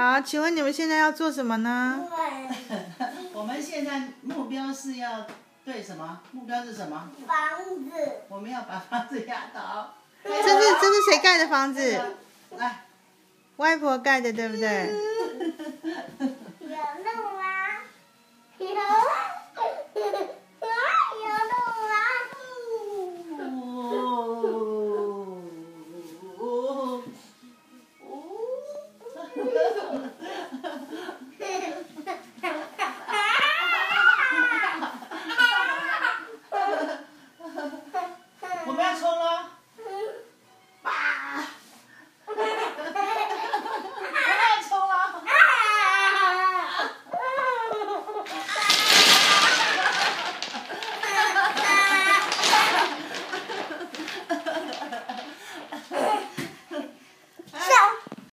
好，请问你们现在要做什么呢？我们现在目标是要对什么？目标是什么？房子，我们要把房子压倒。这是这是谁盖的房子？来，外婆盖的，对不对？有路吗？有，有路吗？哦哦哦 that's all